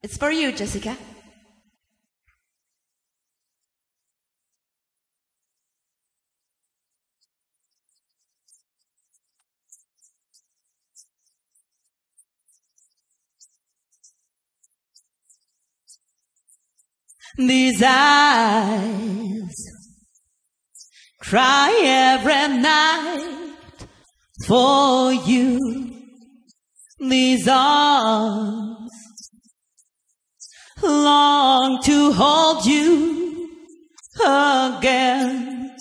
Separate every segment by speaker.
Speaker 1: It's for you, Jessica. These eyes cry every night for you. These arms long to hold you again.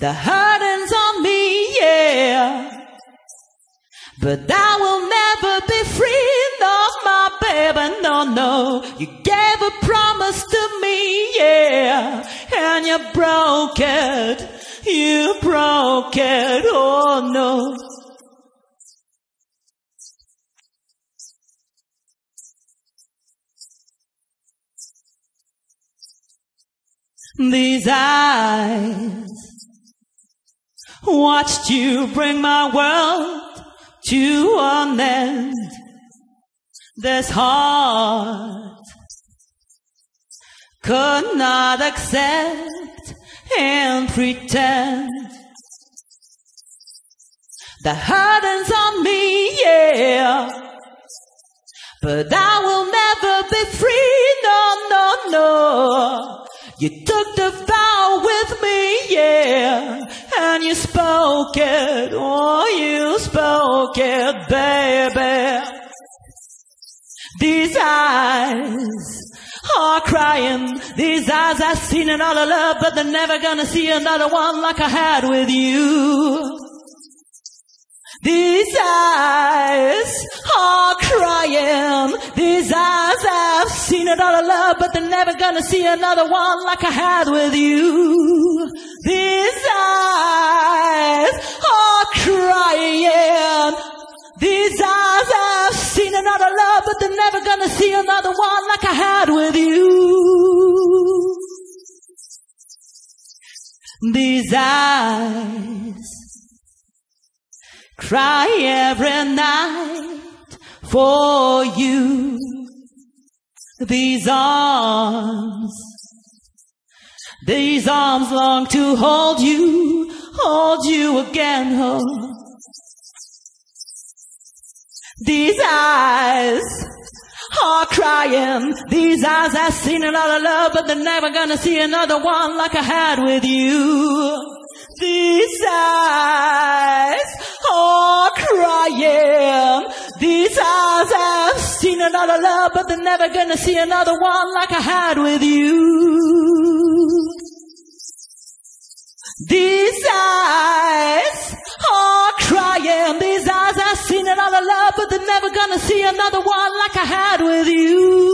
Speaker 1: The hurting's on me, yeah. But I will never be free, no, my baby, no, no. You gave a promise to me, yeah. And you broke it, you broke it, oh no. These eyes watched you bring my world to an end. This heart could not accept and pretend. The hurting's on me, yeah. But I will never be free, no, no, no. You took the vow with me, yeah, and you spoke it, oh, you spoke it, baby. These eyes are crying, these eyes I've seen another love, but they're never gonna see another one like I had with you. These eyes seen another love, but they're never gonna see another one like I had with you. These eyes are crying. These eyes have seen another love, but they're never gonna see another one like I had with you. These eyes cry every night for you. These arms, these arms long to hold you, hold you again. Oh. These eyes are crying. These eyes have seen another love, but they're never gonna see another one like I had with you. Seen another love, but they're never gonna see another one like I had with you. These eyes are crying. These eyes have seen another love, but they're never gonna see another one like I had with you.